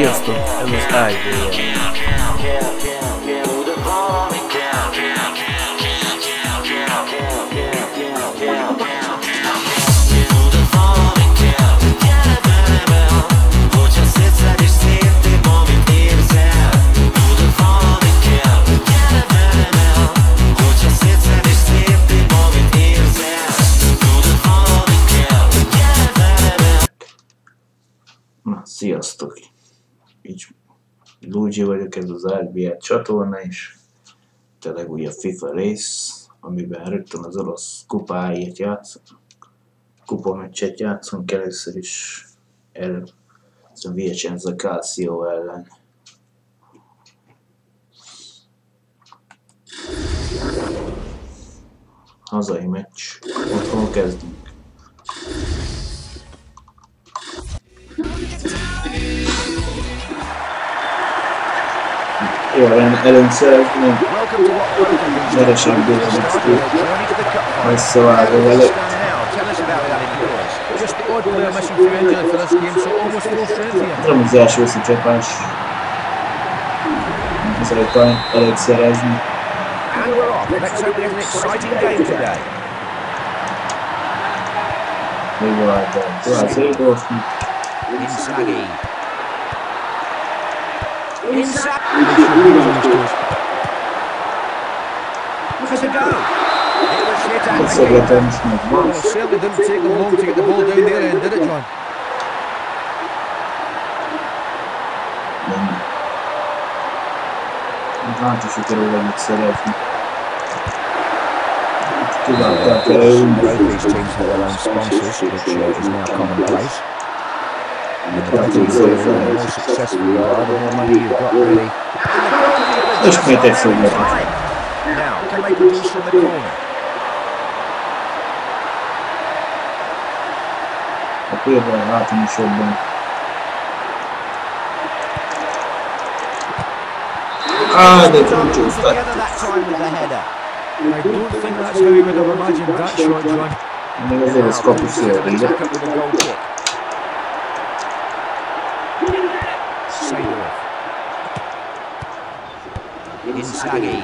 Sziasztok, ez az ágyból. Luigi vagyok, ez az RBL csatorna, és a legújabb FIFA rész, amiben rögtön az orosz kupáért játszunk. Kupameccset játszunk először is el a Vicenza Calcio ellen. Hazai meccs. Otthon kezdünk. Jó, előnyt szeretném. Vereség Bélabisztő. Messze előtt. Nem az első összecsapás. Talán elég szerezni. And we're off. Let's hope there's an exciting game today. Még volt tovább Szédorfni. Inzaghi. Inzaghi. Has a go. It was hit and Szegletem is megvan. Well, it certainly didn't take them long to get the ball down there end, did it, John? Hát is sikerül egyet szerezni. Kiválták előnyt. Both these teams have their own sponsors, which uh, is now commonplace. And the better you are, the more successful you are, the more money you've got, really. Ismét egy szögletet. Now, can they produce from the corner? A például látom is jobban. Á, de csúcsúztak. Together that time with the header. I don't think that's how he would have imagined that shot, John. Még azért ez kapus szélvége. Back up with a goal kick. Seedorf. Inzaghi.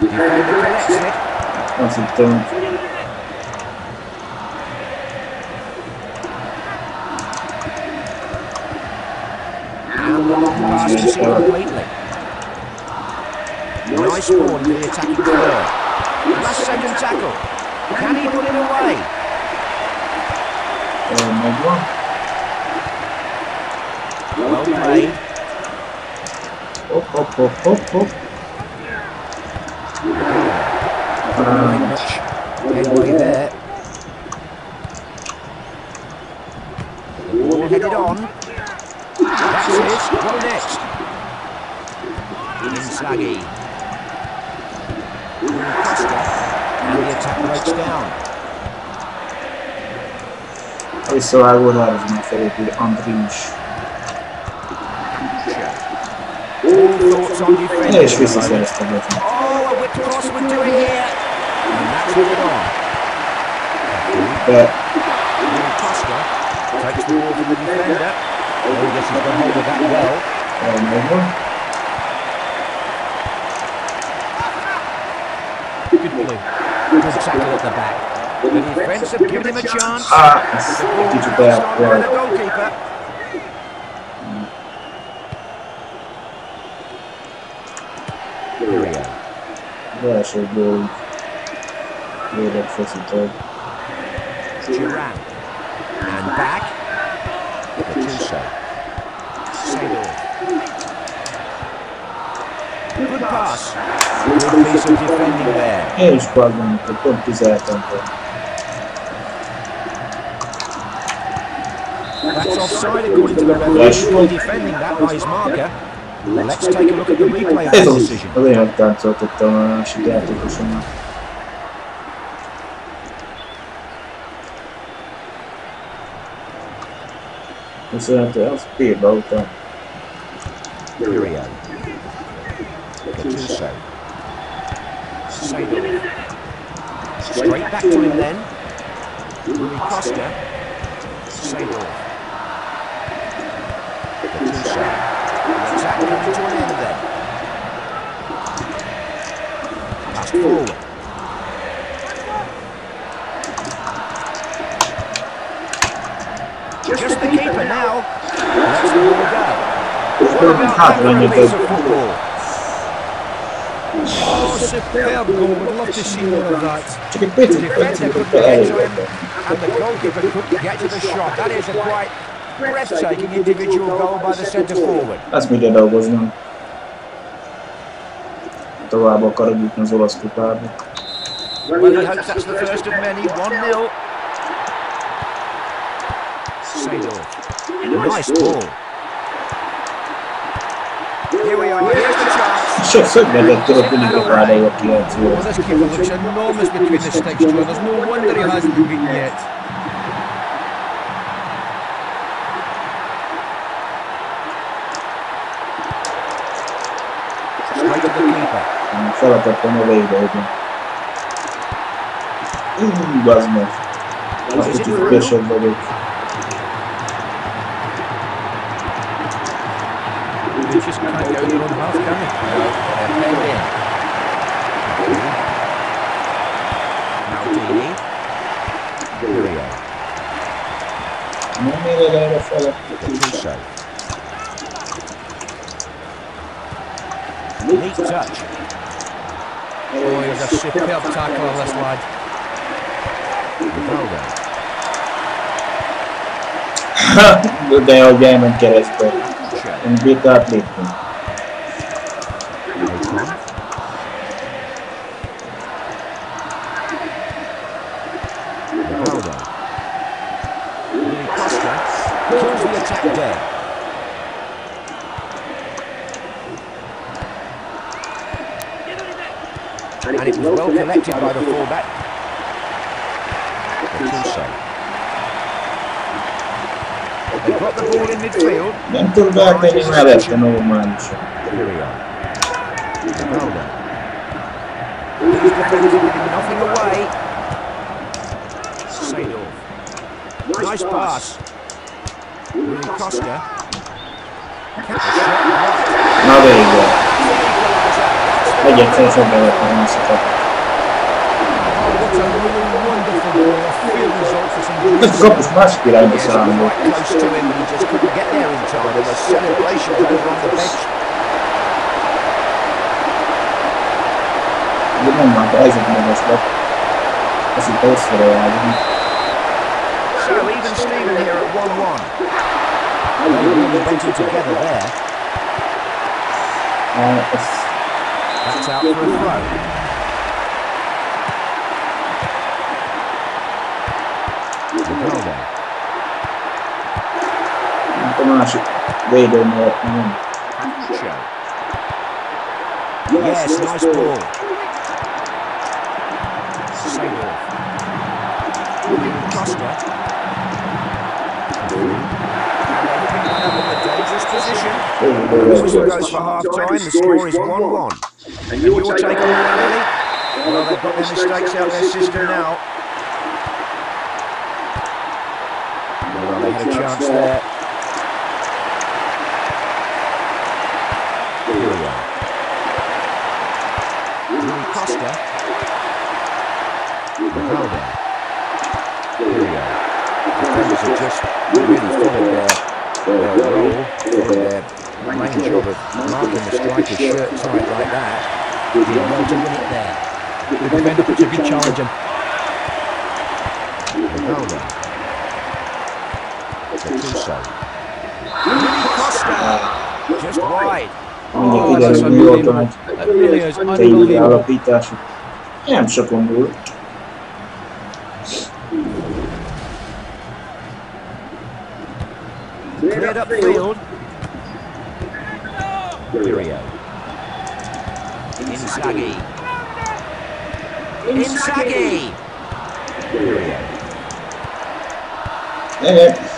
Defender collects it. Azt hittem, And the long pass to completely. Nice ball into the attacking third. Last second tackle. Can he put it away? hogy megvan. Well played. Hopp, hopp, hopp, hopp, hopp. Very much headway there. Headed on. That's it. What next? Inzaghi. And the attack breaks down. Visszavágó Rárzsma felépül Andrin is. All thoughts on defending. És visszaszerezte Botman. Oh, a whipped cross we're doing here. And that's headed on. De Costa takes the ball from the defender. Oh, yes, he's got hold of that well. Good play. Good tackle at the back. The defence have given him a chance. Á, ez egy kicsit Stopped by the elfolyt. goalkeeper. Rio. Az első védett feszített. Duran. And back. Gattuso. Seydorf. Good pass. Good piece of defending there. Én is padlom, hogy pont kizeltem fel. That's offside according to the referee. Defending that by his marker. Let's take a look at the replay of that decision. What's that? That's be about that. Uriel. Gattuso. Seidel. Straight back to him then. Rui Costa. Seidel. Gattuso. The attack comes to an end then. Pass forward. Just the keeper now. Lets the ball go. What going to be about hard that when for you a piece of football? Oh, superb goal. We'd love to see more of that. Ci ripeti The quanti defender couldn't get to him, and the goalkeeper couldn't get to the shot. That is a quite breathtaking individual goal by the centre forward. Azt még dolgoznom. Tovább akarok jutni az olasz kupába. Well, he hopes that's the first of many. 1-0. Seedorf. Nice ball. Here we are. Here's the chance. Sok szögletet tudok mindig a pálya a 9 Well, óra. this keeper looks enormous between the sticks, Joe. There's no wonder he hasn't been beaten yet. Straight to the keeper. Feladottam a végre, hogy Ú, az meg. Azt kicsit később vagyok. They just can't get out their own half, can in. Maldini. Rio. Gattuso. Neat touch. Oh, he was a superb tackler, this lad. Ronaldo. De ahogy elment keresztül. Cho. Complete कर हैं। Got the ball in midfield. Nem tud beállítani mellette normálisan. Rio. Ronaldo. These defenders are giving nothing away. Seedorf. Nice pass. Rui Costa. Na végre. Egyetlen mászokat. What a really wonderful goal. A fair result for some Ez a kapus másik irányba Yes, szálló. right close to him, he just couldn't get there in time. There were celebrations over on the bench. De nem már helyzet magaslap. Azt itt összere járni. So even Steven here at 1-1. They really went in together there. Ez That's out for a throw. Ronaldo. Mint a másik védő mellett nem. Show. Yes, nice ball. Seedorf. Costa. A dangerous position. Whistle goes for half time. The score is 1 1. And your take on that, Lily? Well, they've got their mistakes out of their system now. Well, they had a chance there. Really followed their, their role, followed their main job of marking the striker's shirt tight like that. Did well to win it there. The defender puts a good challenge in. Ronaldo. Gattuso. Costa. Just wide. Oh, that's kiderül, mi volt a unbelievable. It really is unbelievable. állapításuk. Nem sokon múlt. Cleared up field. Inzaghi. Inzaghi. Rio. Nem, Possession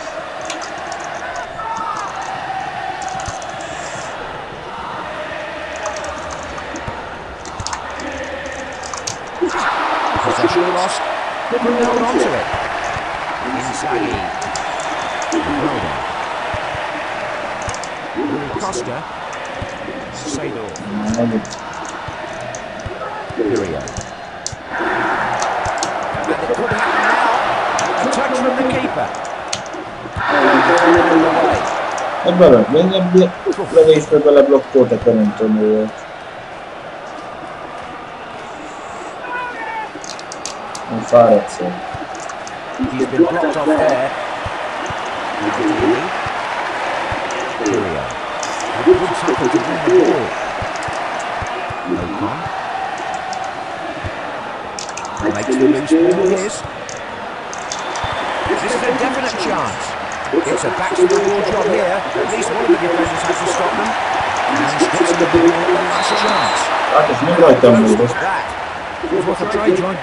Ebből a lényegbi lövésbe beleblokkoltak, de nem tudom, mi volt. Nem fáradt szó. He's been blocked off there. Maldini. Curio. A good tackle to win the ball. Ocon. Makes the loose ball his. This is a definite chance. It's a back to the wall job here. At least one of the defenders has to stop them. And hits the ball with a nice chance. That is ez nem rajtam Close múlott. that. It was worth a try, John.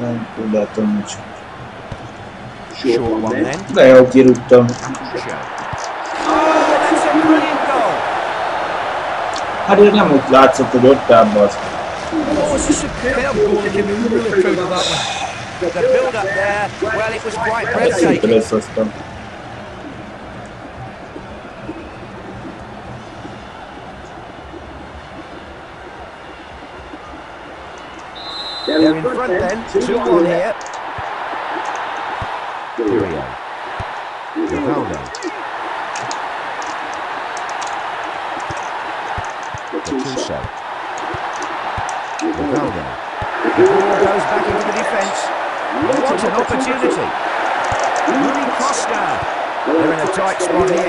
Nem tudatom nincs. Short one then. De jó, kirúgtam. Show. Oh, that's a brilliant goal. Hát én nem úgy látszott, hogy ott áll az. Oh, it's a superb goal. You can be really proud of that one. The build up there, well, it was quite breathtaking. They're in front then, 2-1 here.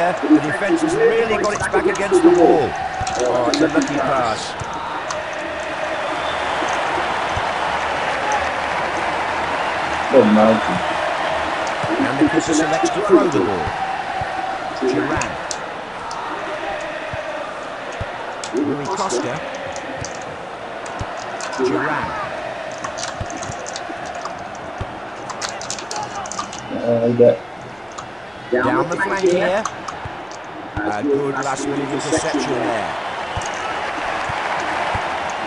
Here. The defence has really got its back against the wall. Oh, it's a lucky pass. Dob már. And the Cooper selects to throw the ball. Duran. Rui Costa. Duran. Ide. Down the flank here. A good last minute interception there.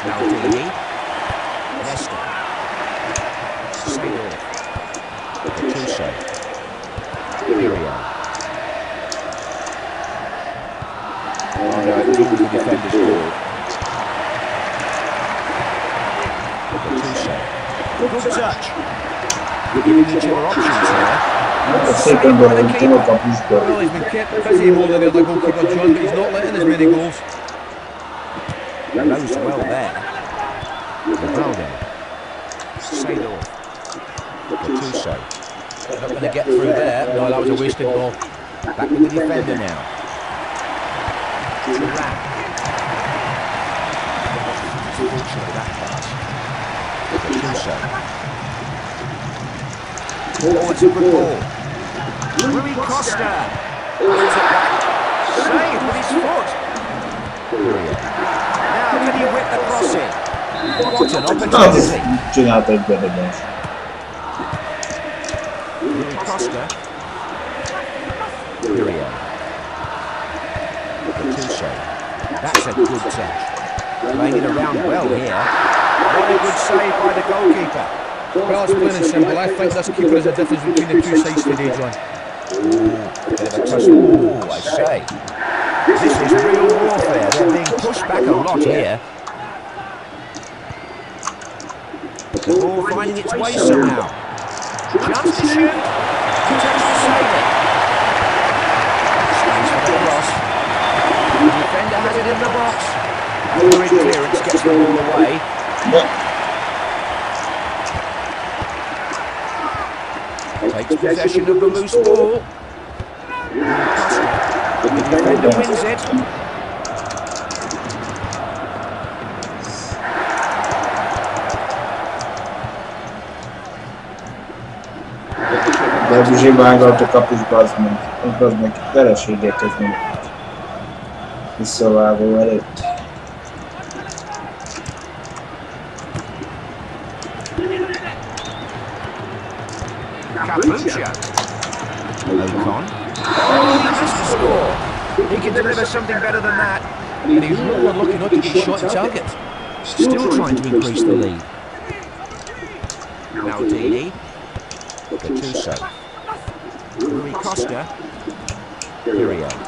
Maldini. Nesta. Seedorf. Gattuso. Curio. Oh no, it all the defenders' ball. Gattuso. Good touch. Giving each other options here. Hát a szépen borultam. Well, he's been kept busy more than the other goalkeeper, John, but he's not letting as many goals. Knows well there. Ronaldo. Seedorf. Gattuso. Not going to get through there. No, that was a wasted ball. Back with the defender now. Thuram. Unfortunately, that pass. Gattuso. Oh, it's a good ball. Rui Costa. Back. Saved with his foot. Now, can he whip the cross in? What an opportunity. csinált egy bedobást. Rui Costa. Gattuso. That's a good touch. Playing it around well here. What a good save by the goalkeeper. Well, it's plain and simple. I think this keeper is the difference between the two sides today, John. Bit of a touch. Ooh, I say. This is real warfare. They're being pushed back a lot here. The ball finding its way somehow. Chance to shoot. Attempts to save it. Space for the cross. The defender has it in the box. Hurried clearance gets the ball away. Takes possession of the loose ball. The defender wins it. de Buzsi vágalt a kapusba, az meg, az meg vereséget ez nem visszavágó előtt. Score. He can deliver something better than that. And he's really unlucky not to get shot at target. Still trying to increase the lead. Now Maldini. Gattuso. Rui Costa. Irio.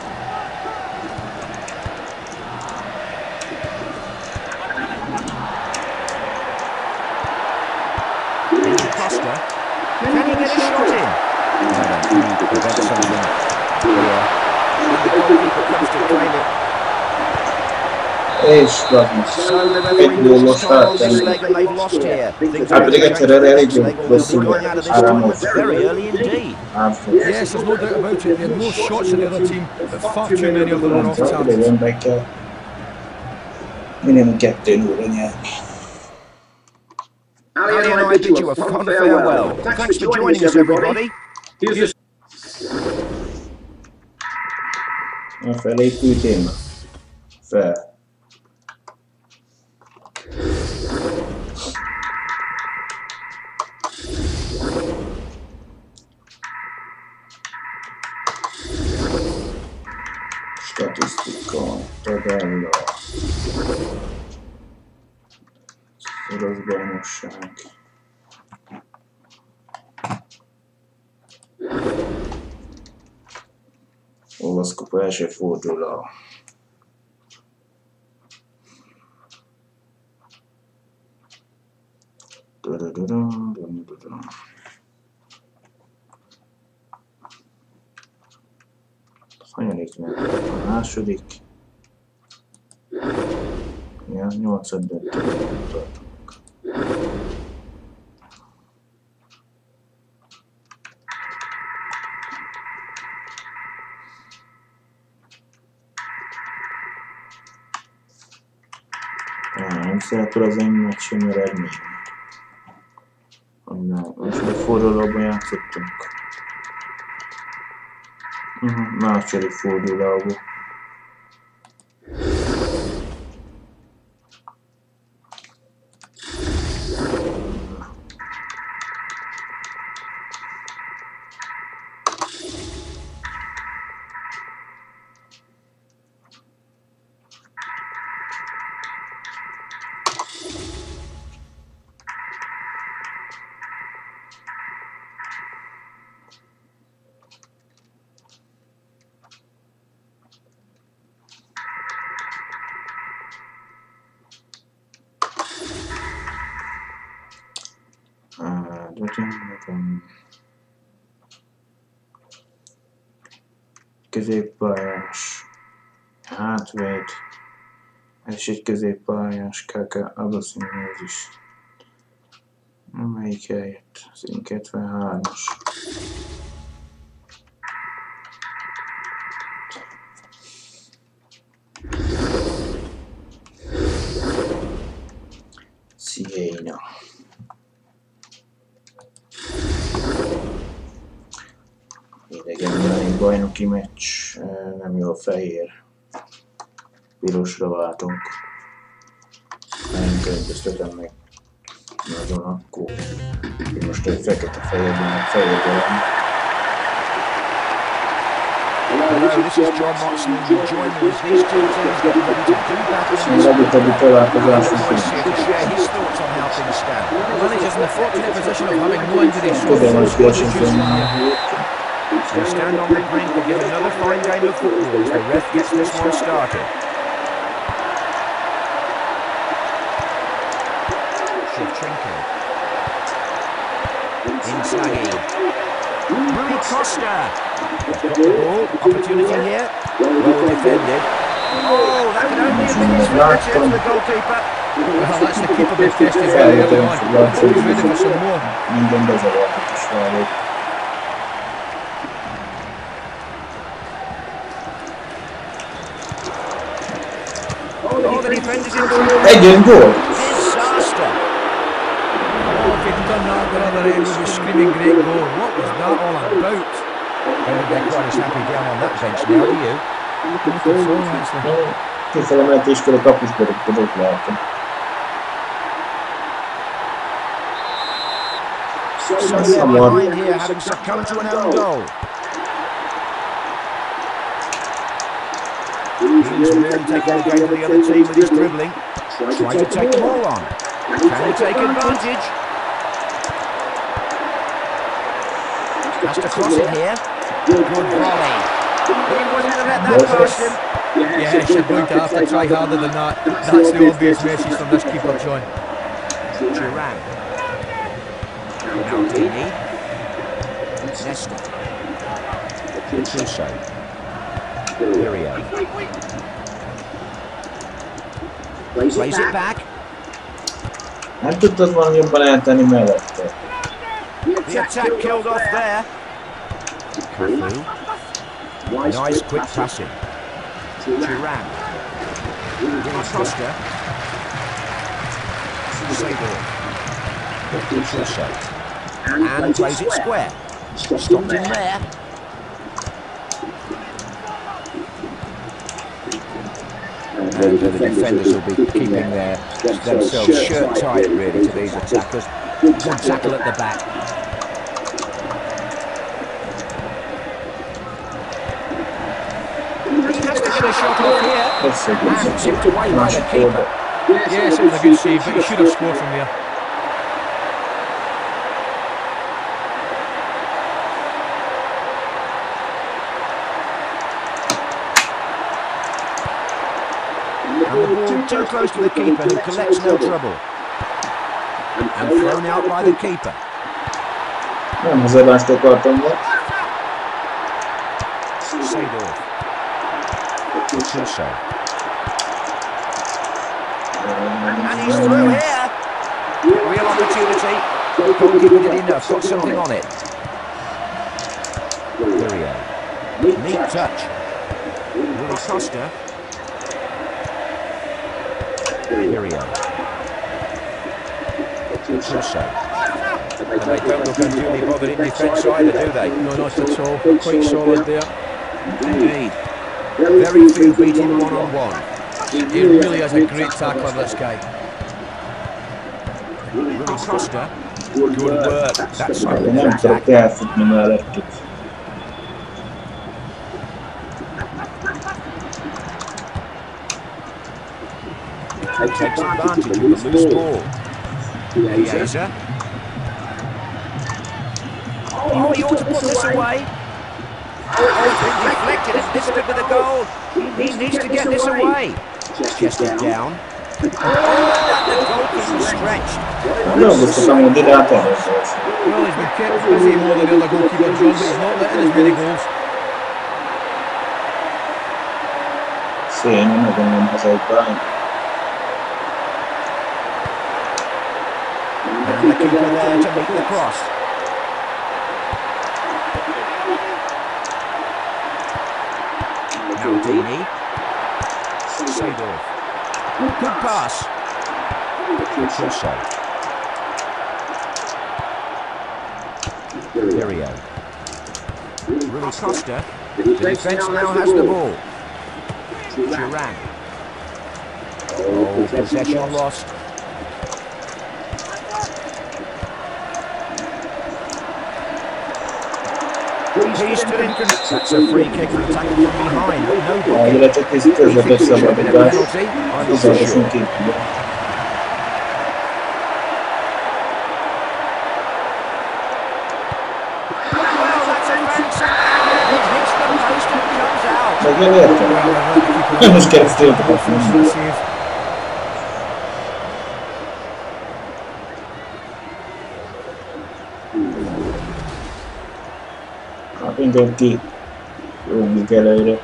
Elég change. They will be rosszul going out of this tournament áramot. very early indeed. Átfogsz. Yes, there's no doubt about it. They had more shots than the other team, but far too many of them were off target. Idejönbe kell. Minimum kettő óra nyerni. Ali and I bid you a fond farewell. Thanks for joining us, everybody. A felépült tabella. Orosz bajnokság. Olasz kupa első forduló. Hanyadik nem? A második tartani, az 8 döntőt tartunk. Nem szeretül az enyémet sem eredmény. Annál, most a forralóban játszottunk. Mhm, uh -huh, második fordulóban. középpályás, hátvéd, ez is egy középpályás, KK Abaszin ez is. Amelyik eljött, az 73-as. bajnoki meccs, nem jó a fehér. Pirosra váltunk. Nem különböztetem meg nagyon akkor. Én most egy fekete-fehérben, a fehérben. Legutóbbi Tudom, hogy Washingtonnál. They stand on the brink of yet another fine game of football as the ref gets this one started. Shevchenko. Inzaghi. Rui Costa. Got the ball. Opportunity here. Well defended. Oh, that can only have been his fingertips, the goalkeeper. Well, that's the keeper being tested very early on. He's ready for some more. Minden bezavartak is válik. Oh, the defender's in trouble. Egy gól! Disaster. Oh, if he'd done that, the other end would be screaming great goal. What was that all about? I think they're quite as happy down on that bench now, do you? I think so, actually. Kifelemeléskor a kapusból ott látom. So they're Someone. behind here, having succumbed to an own goal. He's really taking the game to the other team with his dribbling. Trying to take them all on. Can he take advantage? Has to cross it here. Good volley. He wasn't going to let that past him. Going to have to try harder than that. That's the obvious message from this keeper, John. Duran. Maldini. Nesta. Tuso. Virio. Plays it back. Nem tudtad volna jobban eltenni mellette. The attack killed off there. Cafu. Nice quick passing. Duran. Willie Costa. Sabor. Tuso. And plays it square. Stopped in there. And uh, the defenders will be keeping their, themselves shirt tight really to these attackers. Good tackle at the back. He has to get a shot off here. That's a good And tipped away by the keeper. Yes, it was a good save, but he should have scored from there. And the ball too close to the keeper who collects no trouble. And thrown out by the keeper. Nem az adást akartam. Sador. Tuso. And he's through here. Real opportunity. Goalkeeper did enough, got something on it. Neat touch. Willie Costa. Virio. Tuso. And they don't look unduly bothered in defence either, do they? No, not at all. Quite solid there. Indeed. Very few beat him one on one. He really is a great tackler, this guy. Willie Costa. Good work. That side of Én the nem tudok attack. Mellettük. Takes advantage of the loose ball. Chiesa. Oh, oh, he ought to put this away. Oh, oh been deflected and could be the goal. He needs to get this away. Chested down. Oh, and the goalkeeper stretched. Dolgoztatom, hogy ide átadott. Well, he's been kept busy more than the other goalkeeper, John, but he's not letting as many goals. Szépen, nagyon nem hazai pályán. And the keeper there to meet the cross. Maldini. Seedorf. Good pass. Tuso. Virio. Rui Costa. The defence now has the ball. Duran. Oh, possession lost. He's still in control. That's a free kick from tackle from behind. No Ha booking. ide csak kicsit Do you közbe think it should have been a szabadítás. penalty? I'm not so Szabadítsunk sure. ki. Well, that's a fancy angle. It hits the post and comes out. Meg nem értem. Well, they've let the keeper Nem is kezdtél. Force the save. Hát inkább ki. Rúgjuk előre.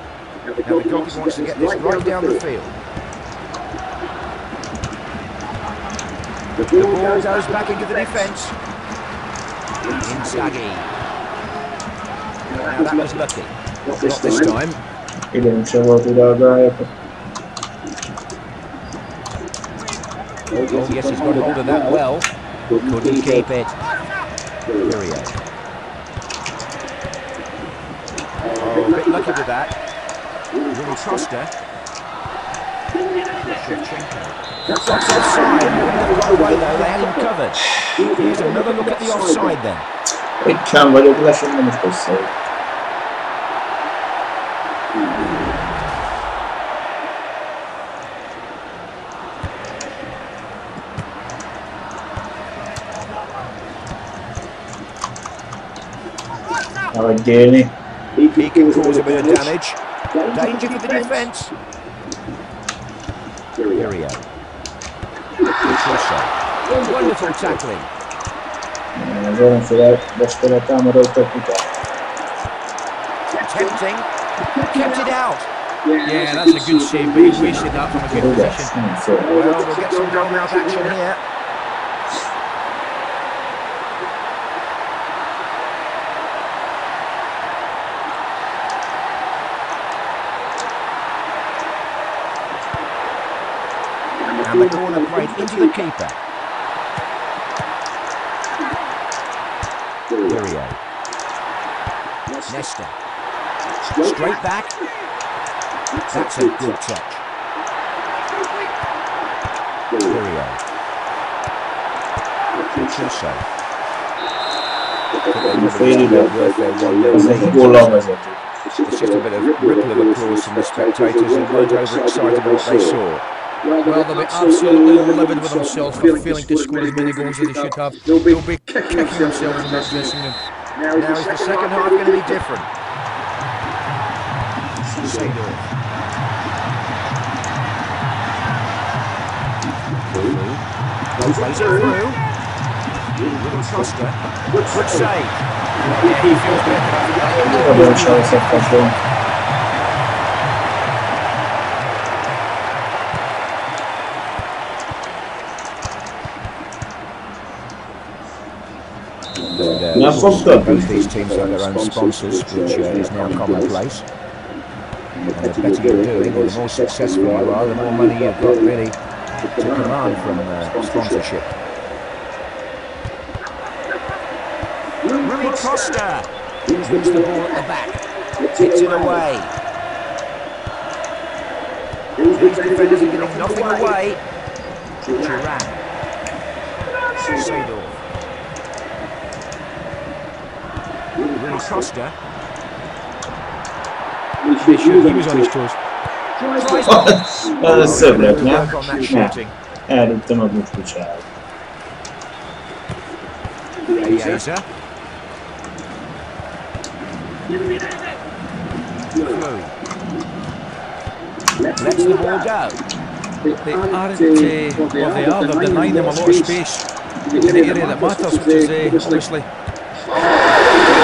Now the goalkeeper wants to get this right down the field. The ball goes back into the defence. Inzaghi. Now that was lucky. Not this time. Időm sem volt ide a gályok. Oh yes, he's got hold of that well. Couldn't keep it. A bit lucky with that. Willie Costa. Shevchenko. That's offside. They've got away though. They had him covered. Here's another look at the offside then. Itt sem vagyok, le sem nem is hosszú. Nehogy délni. He can cause a bit of damage. Danger for the defence. Curio. Trusso. Wonderful tackling. Az ellenfél bestele támadott a kutát. Tempting. Kept it out. Yeah, that's a good save, but he's wasted that from a good position. Well, we'll get some roundhouse action here. And the corner played into the keeper. Curio. Nesta. Straight back. That's a good touch. Curio. Chuso. Fél idő. Worth their one Ez little egy lead. góllal vezető. It's just a bit of ripple of applause from the spectators who weren't overexcited about what they saw. Well, they'll be absolutely livid with themselves for failing to score as many goals as they should have. They'll be kicking themselves in that dressing room. Now is the second half going to be different? Seedorf. Plays it through. Little Costa. Good save. Yeah, he feels better. Nagyon sajszakadjon. And, Now uh, of course, fucked up. both these teams have their own sponsors, which uh, is now commonplace. And the better you're doing, or the more successful you are, the more money you've got really to command from uh, sponsorship. Rui Costa wins the ball at the back, hits it away. These defenders are giving nothing away. Duran. Seedorf. Rui Costa. He was on his toes. Ez szebb lett, nem? Work on that Nem. shooting. Elrúgtam a bukkucsát. Chiesa. Lets the ball go. They aren't, uh, well, they are, they're denying them a lot of space in the area that matters, which is uh, obviously Most nem beütem. Innen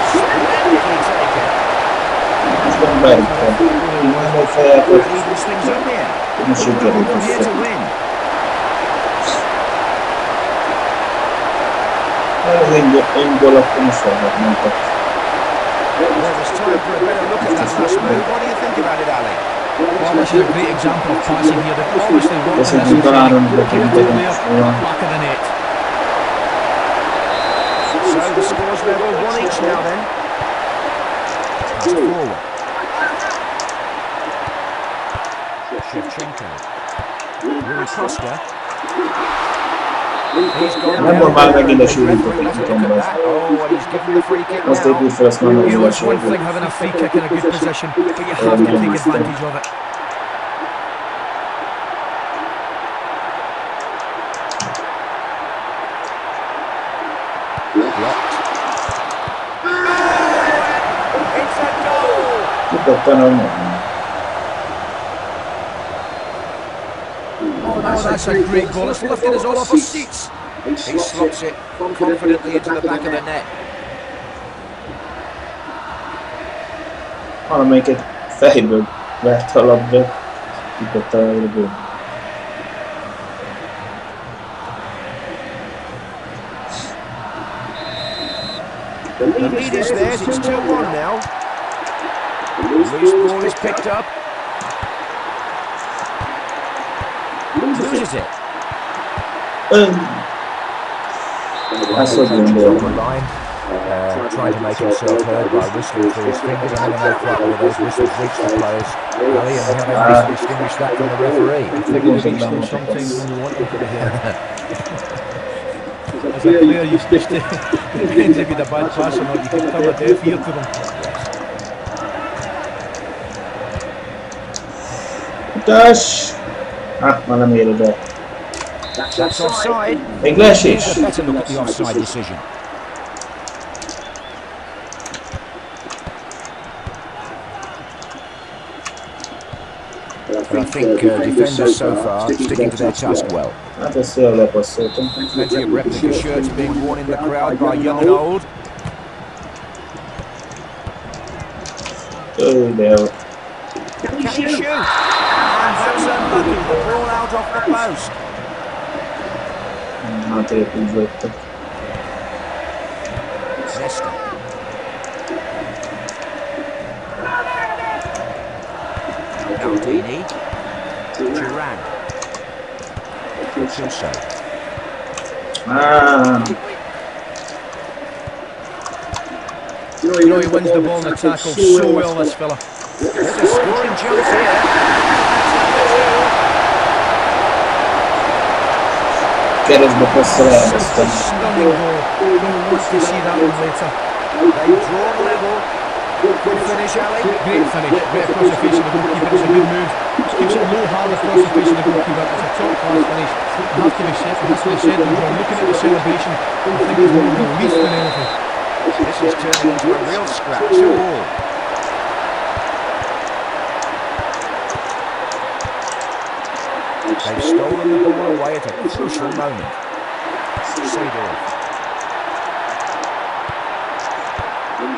a fejet, That evens things up here. nem sikerült We're here to vissza. win. Ez egy egy gól akkor most lehet, mondta. Well, it's time for a better look at that last move. What do you think about it, Ali? Well, this is a great example of passing here. They've obviously worked This on is this the Baron and looking get at it. So the score's level one each now then. Forward. Shevchenko. Rui Costa. He's gone Nem down. volt már megint a The referee sűrűt, has a tudom look at be. that. Oh, and he's given the free kick Azt now. épít fel, azt mondom, You know, hogy it's one thing having a free kick in a good position, but you have to take advantage of it. Blocked. It's a goal! Mutattan, hogy nem. Oh, that's a great goal. It's lifted us all off our seats. He slots it confidently into the back of the net. Valamelyiket fejből vert a labda, kikotta a gól. The lead is theirs, it's 2-1 now. Loose ball is picked up. It. Ezt hogy On the line, uh, uh trying to make himself heard by whistling through his fingers. I never know quite whether those whistles reach the players. Ali, and we haven't distinguished that from the referee. Sometimes when you want them to be here. As a player, you just depends if you're a bad pass or not. You can a deaf ear to them. Utas! Hát már nem éred el. Még leesés. But I think uh, defenders so far sticking to their task well. Plenty of replica shirts being worn in the crowd by young and old. Oh, no. Can he shoot? Post. Úgy lőttek. Nesta. Maldini. Duran. Suso. Ah, You know he wins the ball in the tackle so well, this fella. There's a scoring chance here. Stunning goal. You'll want to see that one later. They've drawn level. Good finish, Ali. Great finish, right across the face of the goalkeeper. It's a good move. Keeps it low, hard across the face of the goalkeeper. It's a top class finish. It has to be said. It has to be said. When you're looking at the celebration, I think it's more released than anything. This is turning into a real scrap. Two They've stolen the ball away at a crucial moment. Seedorf.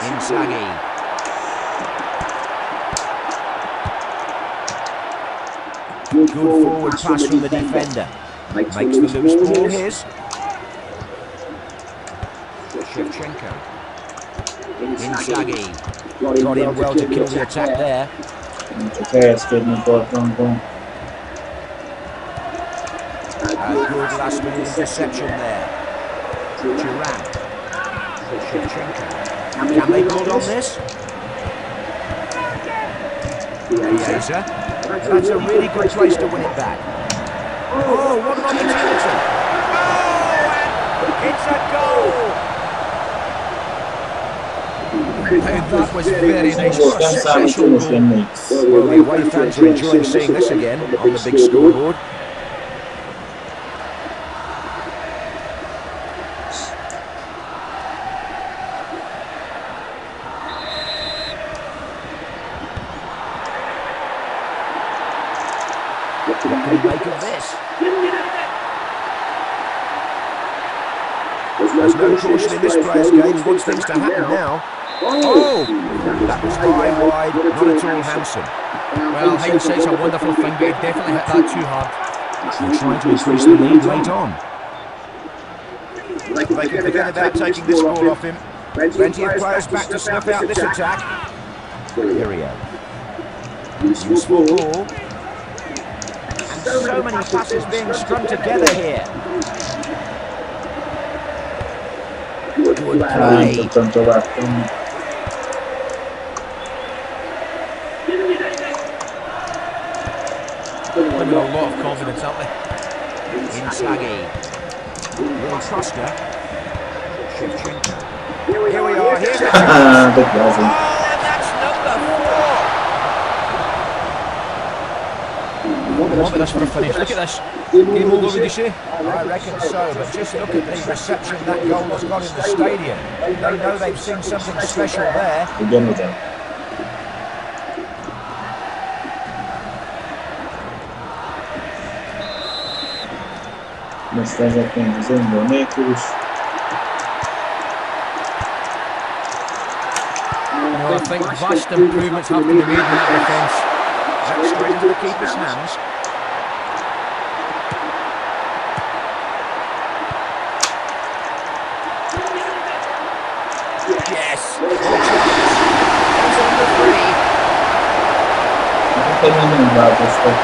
Inzaghi. Good forward pass from the defender. Makes the loose ball his. Shevchenko. Inzaghi. Got in well to kill the attack there. Csak helyezkedni partlankon. A good last minute interception there. Duran. Shevchenko. Can they build on this? That's a really good place to win it back. Oh, oh what an opportunity! Oh, it's a goal! That was very nice. Nem A goal. Well, the away fans are enjoying seeing this again on the big scoreboard. What can you make of this? There's no caution in this player's game. He wants things to happen now. Oh! oh! That was high wide, not at all handsome. Well, hindsight's a wonderful thing, but he definitely hit that too hard. They're trying to increase the lead late on. They can forget about taking this ball off him. Plenty of players back to snuff out this attack. Curio. Useful ball. And so many passes being strung together here. Good play. Rántottam. They've got a lot of confidence, aren't they? Inzaghi. Will Troska. Shevchenko. Here we are. Here's the ah, chance. Ah, dat was hem. Oh, and that's number four. Look at this for a finish. Look at this. Game over, would you say? I reckon so, but just look at the reception that goal has got in the stadium. They know they've seen something special there. Ugyanúgy. Most ezeknél az önből nélkül is. I think vast improvements have been made in that defence. That's straight into the keeper's hands. Nem változtak.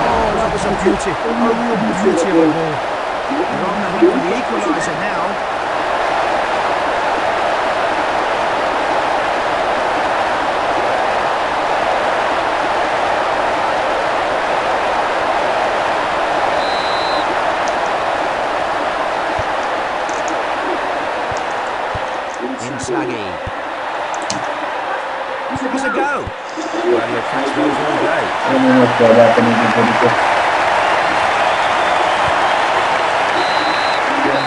Oh, that was a beauty. A real beauty of a goal. They're on the for the equaliser now.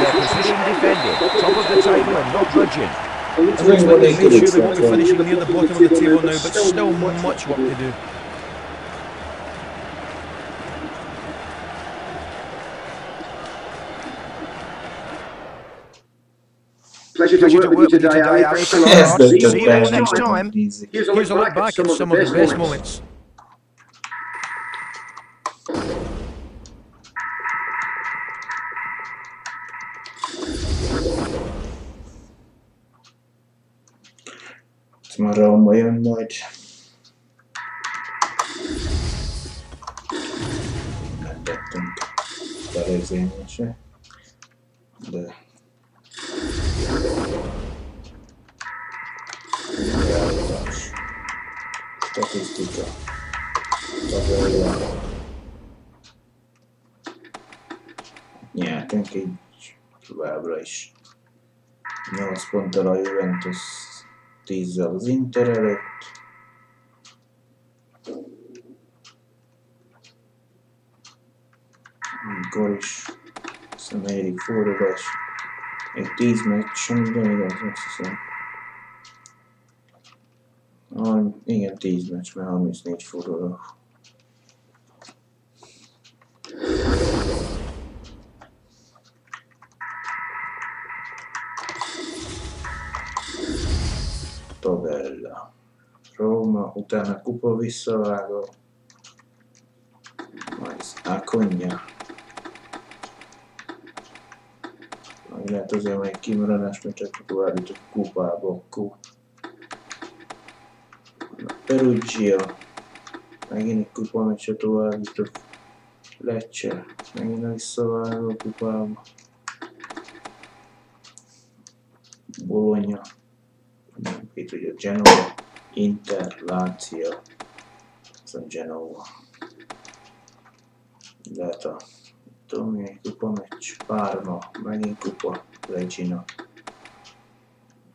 Their position defended. Top of the table and not budging. It looks like they've made sure they won't be finishing near the bottom of the table now, but still much work to do. Pleasure to Pleasure work to with you with you today, today, Ali. Ali. Thanks a lot. Yes, the, See the you best next time. Here's a Here's a look back at some of the best moments. language. dalej zajmę się. D. Nie, ten kiedyś chyba Abraś. Miał Juventus. 10 az Inter előtt. Mikor is a negyedik fordulás. Még 10 meccsen, de igaz, azt hiszem. Ah, igen, 10 meccs, mert 34 forduló. Roma, utána kupa visszavágó. Majd Akonya. Majd lehet azért majd kimaradás, mert csak továbbítok kupába. Ku. Perugia. Megint egy kupa meccset továbbítok. Lecce. Megint a visszavágó kupába. Bologna. Itt ugye Genoa, Inter, Lazio, San Genova. Data. Domini Kupomec, Parmo, Mani Kupo, Regino.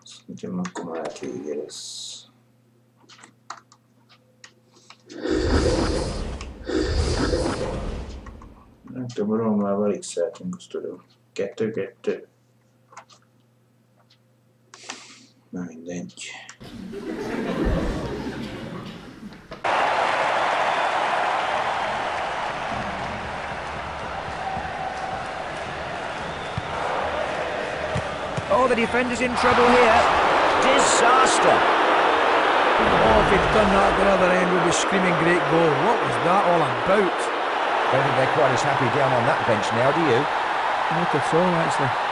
Sentiamo come la Tigres. Anche Broma, Varixat in questo luogo. Get, to get. to Na mindegy. Oh, the defender's in trouble here. Disaster. Oh, if he'd done that at the other end, we'd be screaming great goal. What was that all about? I Don't think they're quite as happy down on that bench now, do you? Not at all, actually.